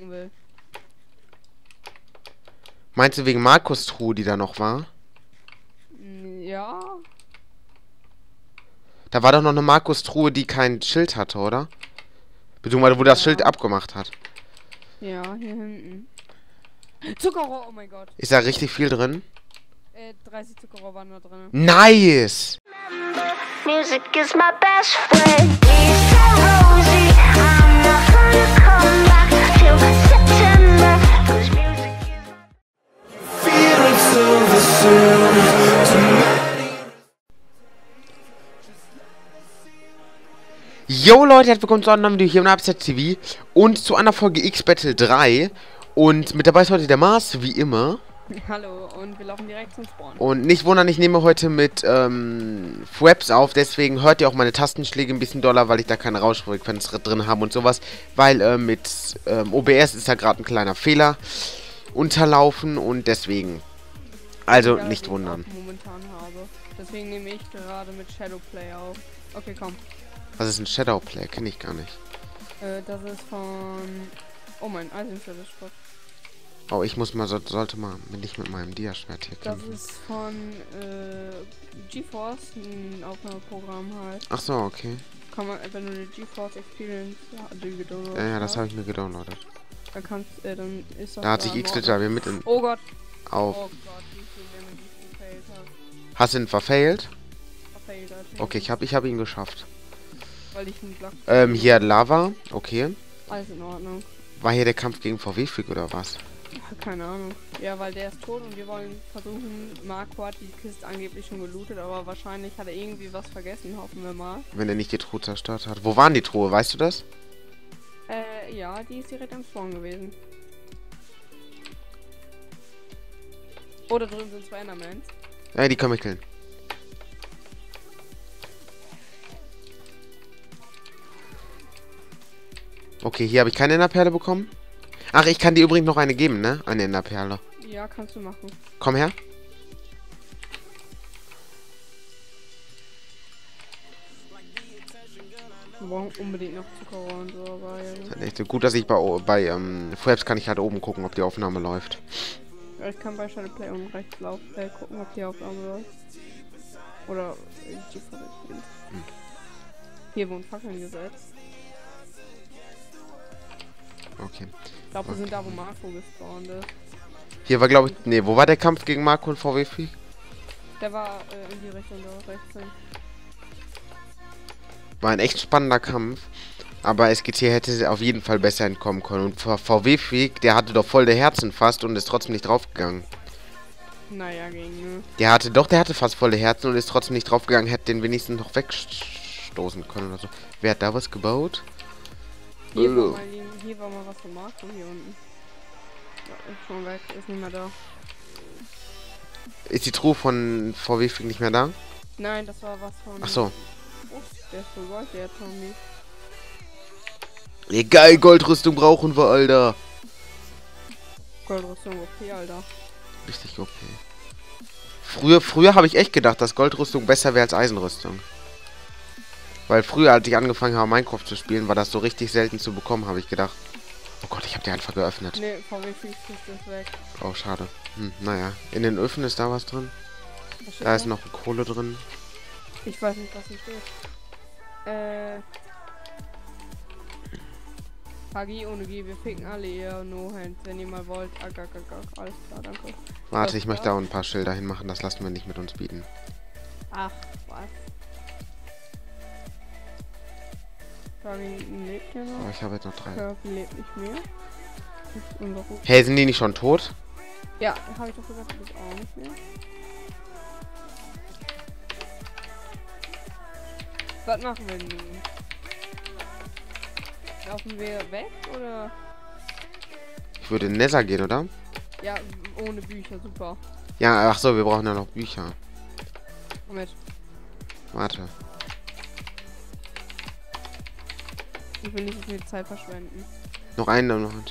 will. Meinst du wegen Markus Truhe, die da noch war? Mm, Ja. Da war doch noch eine Markus Truhe, die kein Schild hatte, oder? Beziehungsweise wo das Ja. Schild abgemacht hat. Ja, hier hinten. Zuckerrohr, oh mein Gott. Ist da richtig viel drin? Äh, 30 Zuckerrohr waren da drin. Nice! Music is my best friend. Tell Rosie Yo Leute, herzlich willkommen zu einem neuen Video hier im Upset TV und zu einer Folge X-Battle 3. Und mit dabei ist heute der Mars, wie immer. Hallo, und wir laufen direkt zum Spawn. Und nicht wundern, ich nehme heute mit ähm, Fraps auf, deswegen hört ihr auch meine Tastenschläge ein bisschen doller, weil ich da keine Rauschfrequenz drin habe und sowas. Weil äh, mit ähm, OBS ist da gerade ein kleiner Fehler unterlaufen und deswegen. Also Ja, nicht wundern. momentan habe. Deswegen nehme ich gerade mit Shadowplay auf. Okay, komm. Was ist ein Shadowplay? Kenne ich gar nicht. Äh, das ist von. Oh, mein Eisenschwert ist. Oh, ich muss mal, so, sollte mal nicht mit meinem Dia-Schwert hier Das kämpfen. ist von äh, GeForce, ein Aufnahmeprogramm halt. Ach so, okay. Kann man, wenn du eine GeForce Experience gedownloadet Ja, ja, das habe ich mir gedownloadet. dann kannst äh, dann ist das Da hat sich X-Liter mir mit in, Oh Gott. auf. Oh Gott, wie viel habe. Hast du ihn verfailt? Verfailt, Alter. Okay, ich habe ich hab ihn geschafft. Weil ich einen Block. Ähm, hier Lava. Okay. Alles in Ordnung. War hier der Kampf gegen VW-Freak oder was? Keine Ahnung. Ja, weil der ist tot und wir wollen versuchen. Marco hat die Kiste angeblich schon gelootet, aber wahrscheinlich hat er irgendwie was vergessen, hoffen wir mal. Wenn er nicht die Truhe zerstört hat. Wo waren die Truhe? Weißt du das? Äh, ja, die ist direkt am Spawn gewesen. Oh, da drüben sind zwei Endermans. Ja, die können wir killen. Okay, hier habe ich keine Enderperle bekommen. Ach, ich kann dir übrigens noch eine geben, ne? Eine Enderperle. Ja, kannst du machen. Komm her. Wir brauchen unbedingt noch Zuckerrohr und so, aber ja. Echt gut, dass ich bei, bei ähm, Fraps kann ich halt oben gucken, ob die Aufnahme läuft. Ja, Ich kann bei Shadow Play unten rechts laufen, äh, gucken, ob die Aufnahme läuft. Oder irgendwie verrückt sind. Hier wurden Fackeln gesetzt. Okay. Ich glaube, wir sind da, wo Marco gespawnt ist. Hier war, glaube ich... Nee, wo war der Kampf gegen Marco und VW Freak? Der war äh, in die Richtung da rechts hin. War ein echt spannender Kampf. Aber SGT hätte auf jeden Fall besser entkommen können. Und VW Freak, der hatte doch voll der Herzen fast und ist trotzdem nicht draufgegangen. Naja, gegen, ne? Der hatte doch, der hatte fast volle Herzen und ist trotzdem nicht draufgegangen, hätte den wenigstens noch wegstoßen können oder so. Wer hat da was gebaut? Hier hier war mal was von Marco hier unten. Ja, ist schon weg, ist nicht mehr da. Ist die Truhe von VW Freak nicht mehr da? Nein, das war was von. Ach so. Oh, der ist voll Gold, der Tommy. Egal, Goldrüstung brauchen wir, Alter. Goldrüstung, okay, Alter. Richtig okay. Früher, früher habe ich echt gedacht, dass Goldrüstung besser wäre als Eisenrüstung. Weil früher, als ich angefangen habe, Minecraft zu spielen, war das so richtig selten zu bekommen, habe ich gedacht. Oh Gott, ich habe die einfach geöffnet. Ne, VW Freaks ist weg. Oh, schade. Hm, naja. In den Öfen ist da was drin. Was Da ist noch Kohle drin. Ich weiß nicht, was hier steht. Äh. HG ohne G, wir ficken alle ihr No-Hands, wenn ihr mal wollt. Ag, ag, ag, ag. Alles klar, danke. Warte, ich möchte da? auch ein paar Schilder hinmachen. Das lassen wir nicht mit uns bieten. Ach, was? Fabi lebt ja noch. ich habe jetzt noch drei. Kirby lebt nicht mehr. Ruf. Hey, sind die nicht schon tot? Ja, habe ich doch gesagt, du bist auch nicht mehr. Was machen wir nun? Laufen wir weg oder? Ich würde in Nether gehen, oder? Ja, ohne Bücher, super. Ja, ach so, wir brauchen ja noch Bücher. Moment, Warte. Ich will nicht so viel Zeit verschwenden. Noch einen, noch einen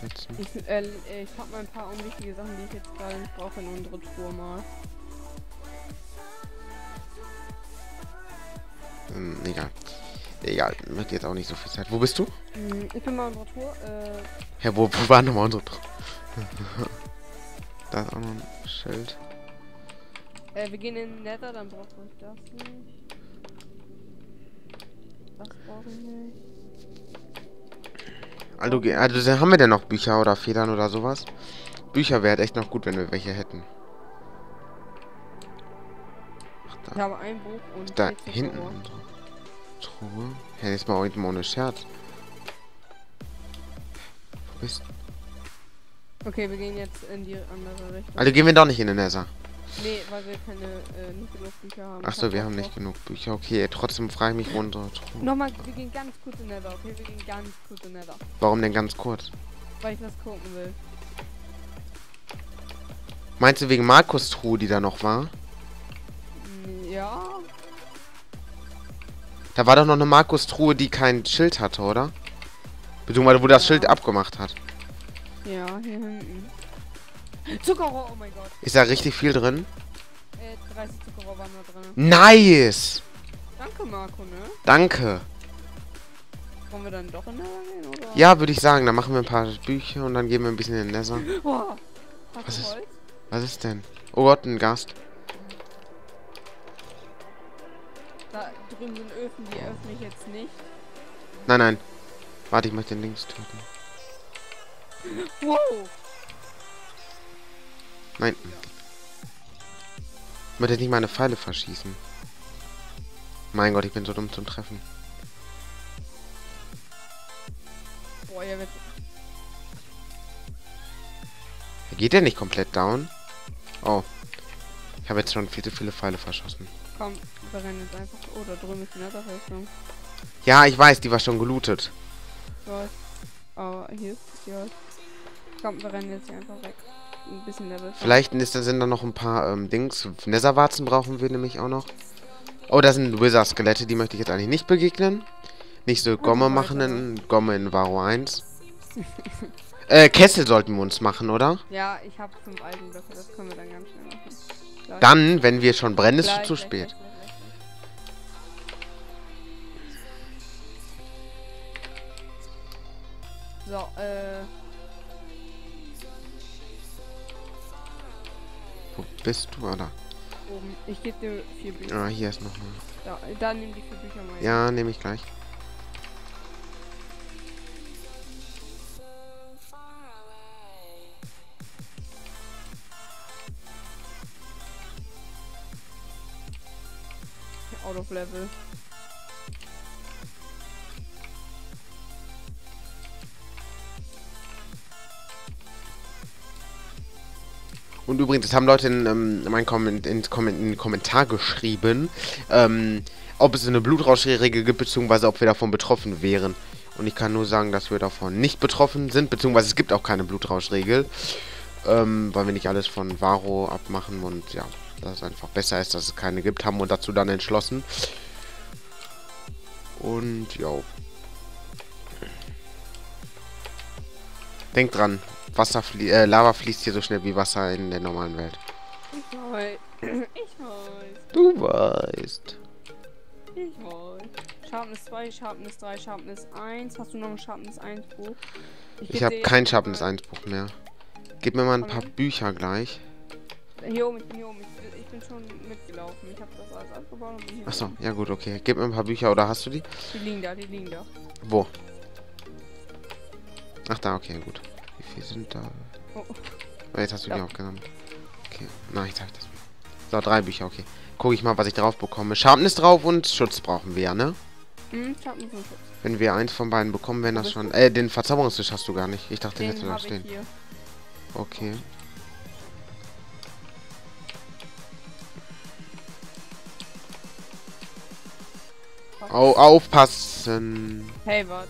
setzen. Ich, äh, ich pack mal ein paar unwichtige Sachen, die ich jetzt gerade nicht brauche, in unsere Truhe mal. Ähm, egal. Egal, wird jetzt auch nicht so viel Zeit. Wo bist du? Hm, Ich bin mal unserer Tour. Äh, Hä, wo, wo war nochmal unsere Tr Da ist auch noch ein Schild. äh, wir gehen in den Nether, dann braucht man das nicht. Das brauche ich nicht. Also, also haben wir denn noch Bücher oder Federn oder sowas? Bücher wäre echt noch gut, wenn wir welche hätten. Ach, Ich da, habe ein Buch und da 14 hinten. Euro. Truhe. Ja, jetzt mal heute mal ohne Scherz. Wo bist Okay, wir gehen jetzt in die andere Richtung. Also gehen wir doch nicht in den Nether. Nee, weil wir keine, äh, nicht genug Bücher haben. Achso, wir haben nicht genug Bücher. Okay, trotzdem frage ich mich, Truhe. Nochmal, wir gehen ganz kurz in Nether, okay? Wir gehen ganz kurz in Nether. Warum denn ganz kurz? Weil ich was gucken will. Meinst du wegen Markus Truhe, die da noch war? Ja. Da war doch noch eine Markus Truhe, die kein Schild hatte, oder? Beziehungsweise wo das Ja. Schild abgemacht hat. Ja, hier hinten. Zuckerrohr, oh mein Gott. Ist da richtig viel drin? Äh, 30 Zuckerrohr waren da drin. Nice! Danke, Marco, ne? Danke. Wollen wir dann doch in Nether gehen, oder? Ja, würde ich sagen. Dann machen wir ein paar Bücher und dann gehen wir ein bisschen in den Nether. Boah. Was ist-? Was ist denn? Oh Gott, ein Gast. Da drüben sind Öfen, die öffne ich jetzt nicht. Nein, nein. Warte, ich möchte den links töten. Wow. Nein. Ich möchte nicht meine Pfeile verschießen. Mein Gott, ich bin so dumm zum Treffen. Boah, hier wird... Geht der nicht komplett down? Oh. Ich habe jetzt schon viel zu viele Pfeile verschossen. Komm, wir rennen jetzt einfach... Oh, da drüben ist die Netherfestung. Ja, ich weiß, die war schon gelootet. Aber hier ist die. Komm, wir rennen jetzt hier einfach weg. Ein bisschen Level. Vielleicht sind da noch ein paar ähm, Dings. Netherwarzen brauchen wir nämlich auch noch. Oh, da sind Wizard-Skelette, die möchte ich jetzt eigentlich nicht begegnen. Nicht so Gomme machen in Gomme in Varo 1. äh, Kessel sollten wir uns machen, oder? Ja, ich habe fünf Eisenblöcke, das können wir dann ganz schnell machen. Gleich. Dann, wenn wir schon brennen, ist es zu spät. gleich, gleich. So, äh, Wo bist du, oder? oben. Ich gebe dir vier Bücher. Ah, hier ist noch mal. Da, da nimm die vier Bücher mal. Ja, nehme ich gleich. Out of level. Und übrigens, das haben Leute in, ähm, mein Komment, in, Komment, in Kommentar geschrieben, ähm, ob es eine Blutrauschregel gibt, beziehungsweise ob wir davon betroffen wären. Und ich kann nur sagen, dass wir davon nicht betroffen sind, beziehungsweise es gibt auch keine Blutrauschregel, ähm, weil wir nicht alles von Varo abmachen und ja, dass es einfach besser ist, dass es keine gibt, haben wir uns dazu dann entschlossen. Und ja. Denkt dran, Wasser flie äh, Lava fließt hier so schnell wie Wasser in der normalen Welt. Ich weiß. Ich weiß. Du weißt. Ich weiß. Sharpness 2, Sharpness 3, Sharpness 1. Hast du noch ein Sharpness 1 Buch? Ich geb habe kein Sharpness mal- 1 Buch mehr. Gib mir mal ein paar her. Bücher gleich. Hier oben, ich bin hier oben. Ich, bin- ich bin schon mitgelaufen. Ich habe das alles abgebaut und bin hier Achso, ja gut, okay. Gib mir ein paar Bücher oder hast du die? Die liegen da, die liegen da. Wo? Ach da, okay, gut. Viel sind da? Oh. Oh, jetzt hast du die Ja. aufgenommen. Okay, na, ich zeig das mal. So, drei Bücher, okay. Guck ich mal, was ich drauf bekomme. Sharpness drauf und Schutz brauchen wir ja, ne? Hm, Sharpness und Schutz. Wenn wir eins von beiden bekommen, wäre Wo das schon... Äh, den Verzauberungstisch hast du gar nicht. Ich dachte, den Den hättest du da habe ich stehen. hier. Okay. Au, aufpassen. Hey, was?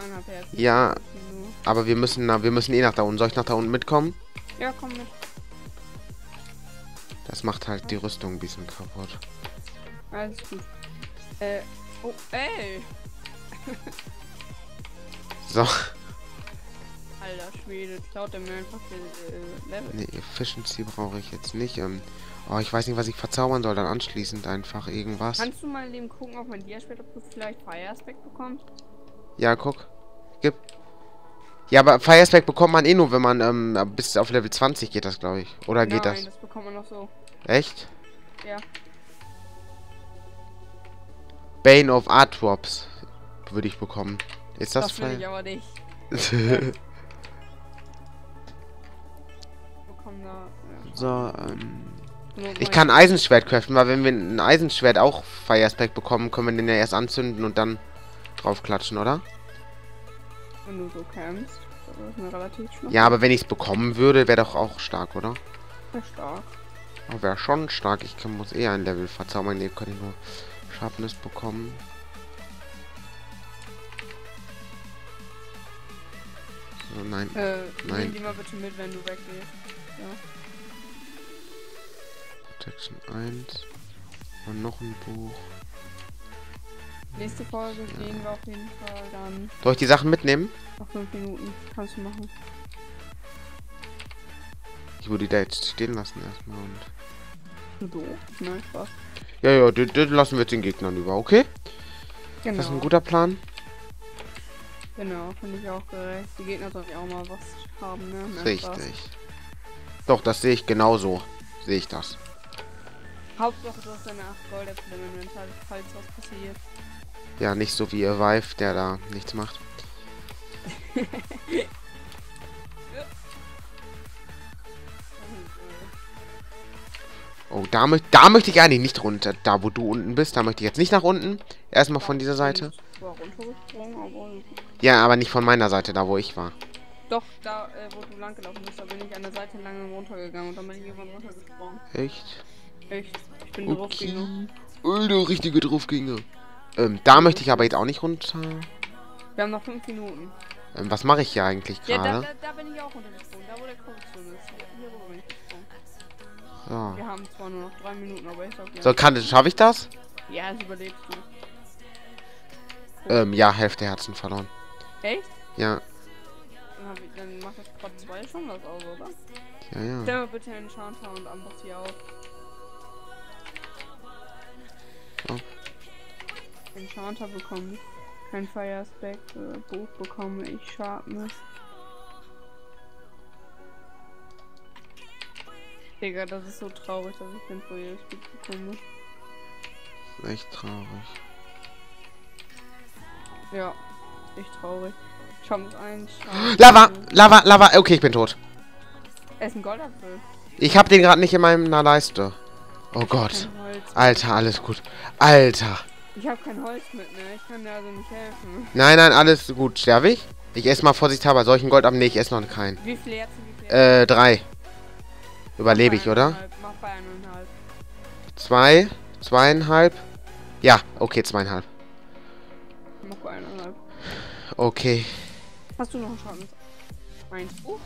Zweieinhalb Herzen. Ja, Nur. aber wir müssen, na, wir müssen eh nach da unten. Soll ich nach da unten mitkommen? Ja, komm mit. Das macht halt die Rüstung ein bisschen kaputt. Alles gut. Äh, oh, ey. So. Alter Schwede, klaut der mir einfach äh, Level. Nee, Efficiency brauche ich jetzt nicht. Ähm, oh, ich weiß nicht, was ich verzaubern soll. Dann anschließend einfach irgendwas. Kannst du mal eben gucken, ob mein Diaspekt, ob du vielleicht Fire Aspect bekommst? Ja, guck. Gib. Ja, aber Fire Spec bekommt man eh nur, wenn man ähm, bis auf Level 20 geht das, glaube ich. Oder geht Nein, das? das bekommt man noch so. Echt? Ja. Bane of Art Drops würde ich bekommen. Ist das, Das, will ich Fire? aber nicht. So, ähm. Ich kann Eisenschwert craften, weil wenn wir ein Eisenschwert auch Fire Spec bekommen, können wir den ja erst anzünden und dann draufklatschen, oder? Wenn du so kämpfst. Das ist mir relativ schnell. Ja, aber wenn ich es bekommen würde, wäre doch auch stark, oder? Sehr stark. Aber wäre schon stark. Ich kann, muss eh ein Level verzaubern. Ne, kann ich nur Sharpness bekommen. So, nein. Äh, Nein. nimm die mal bitte mit, wenn du weggehst. Ja. Protection 1. Und noch ein Buch. Nächste Folge gehen wir auf jeden Fall dann Soll ich die Sachen mitnehmen? auf 5 Minuten. Kannst du machen. Ich würde die da jetzt stehen lassen erstmal. Und So. Nein, Spaß. ja, ja, das das lassen wir den Gegnern über, okay? Genau. Das ist ein guter Plan. Genau, finde ich auch gerecht. Die Gegner sollen ja auch mal was haben, ne? Mehr Spaß. Richtig. Doch, das sehe ich genauso. Sehe ich das. Hauptsache, du hast deine 8 Goldäpfel im Inventar, falls was passiert. Ja, nicht so wie ihr Vive, der da nichts macht. Oh, da, da möchte ich eigentlich nicht runter. Da, wo du unten bist, da möchte ich jetzt nicht nach unten. Erstmal von dieser Seite. Ja, aber nicht von meiner Seite, da wo ich war. Doch, da, äh, wo du lang gelaufen bist, da bin ich an der Seite lang runtergegangen und dann bin ich irgendwann runtergesprungen. Echt? Echt? Ich bin drauf gegangen. Alter, richtige Draufgänger. Ähm, da möchte ich aber jetzt auch nicht runter. Wir haben noch 5 Minuten. Ähm, was mache ich hier eigentlich Ja, da, gerade? da, da bin ich auch runtergesprungen. Da, wo der Cobblestone ist. Hier, rüber bin ich gesprungen. So. Wir haben zwar nur noch 3 Minuten, aber ich ja. So, kann, schaffe ich das? Ja, das überlebst du. Ähm, ja, Hälfte Herzen verloren. Echt? Ja, Dann, ich, dann macht das Quad 2 schon was aus, oder? ja, ja. Stell mal bitte einen Enchanter und Amboss hier auf. Oh. Enchanter bekommen. Kein Fire Spec. Äh, Buch bekomme ich Sharpness. Digga, das ist so traurig, dass ich den Foyer Speed bekomme. Ist echt traurig. Ja, echt traurig. Chance 1, Chance Lava! Lava! Lava! Okay, ich bin tot. Er ist ein Goldapfel. Ich habe den gerade nicht in meiner Leiste. Oh Gott. Alter, alles gut. Alter. Ich habe kein Holz mit, ne? Ich kann dir also nicht helfen. Nein, nein, alles gut. Sterbe ich? Ich esse mal vorsichtshalber. Soll ich einen Gold ab? Nee, ich esse noch keinen. Wie viel Herzen, wie viel? Äh, drei. Überlebe ich, oder? Mach bei eineinhalb. Zwei? Zweieinhalb? Ja, okay, zweieinhalb. Mach bei eineinhalb. Okay. Hast du noch einen Schaden? Eins Buch?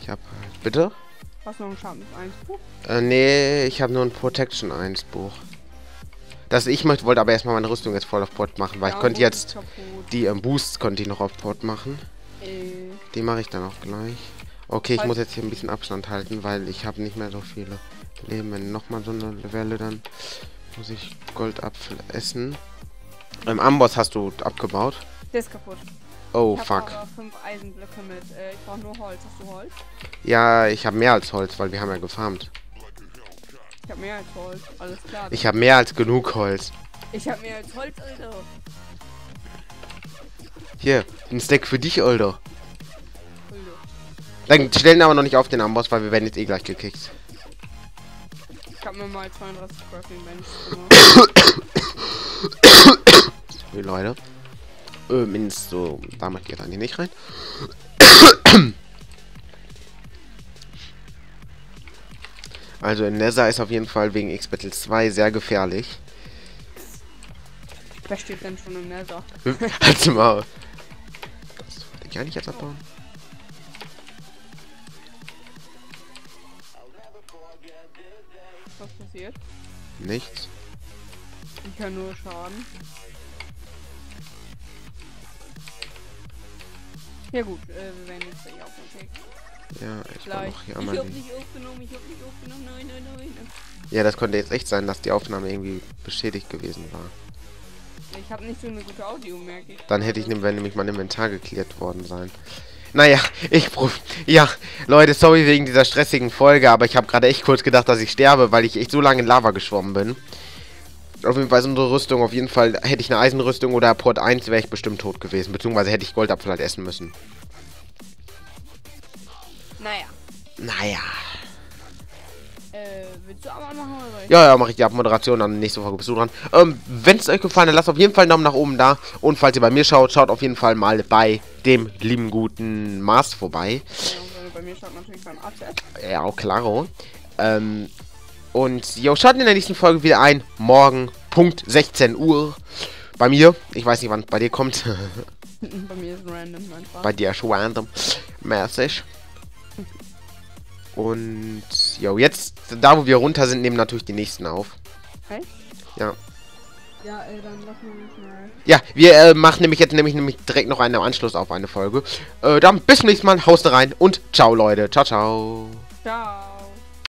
Ich hab. Bitte? Hast du noch einen Schaden? Eins Buch? Äh, nee, ich habe nur ein Protection 1 Buch. Das ich möchte, wollte aber erstmal meine Rüstung jetzt voll auf Port machen, weil ich Ja, könnte Buch ist jetzt die ähm, Boosts konnte ich noch auf Port machen. Äh, Die mache ich dann auch gleich. Okay, ich muss jetzt hier ein bisschen Abstand halten, weil ich habe nicht mehr so viele Leben. Wenn nochmal so eine Welle, dann muss ich Goldapfel essen. Im Amboss hast du abgebaut. der ist kaputt. Oh, ich hab fuck. aber fünf Eisenblöcke mit. Äh, ich brauche nur Holz. Hast du Holz? Ja, ich habe mehr als Holz, weil wir haben ja gefarmt. Ich habe mehr als Holz. Alles klar. Ich habe mehr als genug Holz. ich habe mehr als Holz, Alter. Hier, ein Stack für dich, Alter. Dann stellen aber noch nicht auf den Amboss, weil wir werden jetzt eh gleich gekickt. Ich habe mir mal 32 Crafting Bench gemacht. Leute. Äh, mindestens so, da möchte ich jetzt eigentlich nicht rein. Also in Nether ist auf jeden Fall wegen X-Battle 2 sehr gefährlich. Wer steht denn schon im Nether? Halt's mal. Das wollte ich eigentlich jetzt abbauen. Was passiert? Nichts. Ich kann nur Schaden. Ja gut, äh, wir werden jetzt gleich auf okay. Ja, ich war Gleich. noch hier Ich einmal. hab hin. nicht aufgenommen, ich hab nicht aufgenommen, nein, nein, nein. Ja, das konnte jetzt echt sein, dass die Aufnahme irgendwie beschädigt gewesen war. Ich habe nicht so eine gute Audio, merke ich. Dann hätte ich wäre nämlich mein Inventar geklärt worden sein. Naja, ich prob. Ja, Leute, sorry wegen dieser stressigen Folge, aber ich habe gerade echt kurz gedacht, dass ich sterbe, weil ich echt so lange in Lava geschwommen bin. Auf jeden Fall ist unsere Rüstung, auf jeden Fall hätte ich eine Eisenrüstung oder Port 1, wäre ich bestimmt tot gewesen. Beziehungsweise hätte ich Goldapfel halt essen müssen. Naja. Naja. Äh, willst du aber machen oder? Ja, ja, mache ich die Abmoderation, dann nächste Folge bist du dran. Ähm, wenn es euch gefallen hat, lasst auf jeden Fall einen Daumen nach oben da. Und falls ihr bei mir schaut, schaut auf jeden Fall mal bei dem lieben guten Mars vorbei. Ja, bei mir schaut, natürlich beim AZ. Ja, auch klaro. Ähm, und jo, schaut in der nächsten Folge wieder ein. Morgen, Punkt 16 Uhr. Bei mir. Ich weiß nicht, wann es bei dir kommt. bei mir ist ein random einfach. bei dir ist random. Mäßig. Und jo, jetzt, da wo wir runter sind, nehmen natürlich die nächsten auf. Echt? Ja. Ja, ey, dann lassen wir uns mal. Ja, wir äh, machen nämlich jetzt nämlich, nämlich direkt noch einen Anschluss auf eine Folge. Äh, dann bis zum nächsten Mal, haust rein und ciao Leute. Ciao, ciao. Ciao.